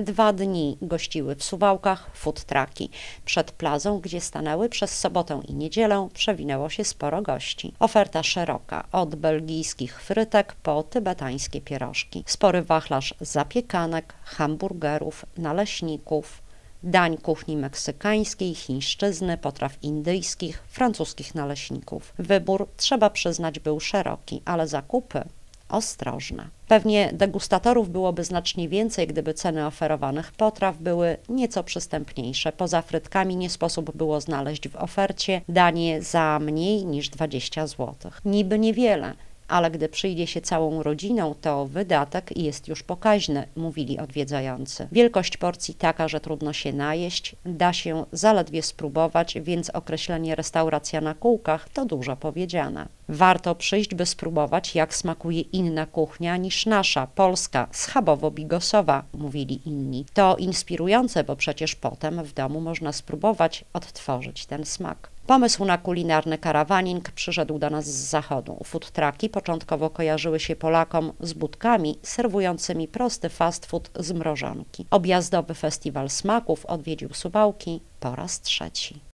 Dwa dni gościły w Suwałkach food trucki. Przed plazą, gdzie stanęły przez sobotę i niedzielę, przewinęło się sporo gości. Oferta szeroka, od belgijskich frytek po tybetańskie pierożki. Spory wachlarz zapiekanek, hamburgerów, naleśników, dań kuchni meksykańskiej, chińszczyzny, potraw indyjskich, francuskich naleśników. Wybór, trzeba przyznać, był szeroki, ale zakupy ostrożne. Pewnie degustatorów byłoby znacznie więcej, gdyby ceny oferowanych potraw były nieco przystępniejsze. Poza frytkami nie sposób było znaleźć w ofercie danie za mniej niż 20 zł. Niby niewiele, ale gdy przyjdzie się całą rodziną, to wydatek jest już pokaźny, mówili odwiedzający. Wielkość porcji taka, że trudno się najeść, da się zaledwie spróbować, więc określenie restauracja na kółkach to dużo powiedziane. Warto przyjść, by spróbować, jak smakuje inna kuchnia niż nasza, polska, schabowo-bigosowa, mówili inni. To inspirujące, bo przecież potem w domu można spróbować odtworzyć ten smak. Pomysł na kulinarny karawaning przyszedł do nas z zachodu. Food trucki początkowo kojarzyły się Polakom z budkami serwującymi prosty fast food z mrożonki. Objazdowy festiwal smaków odwiedził Suwałki po raz trzeci.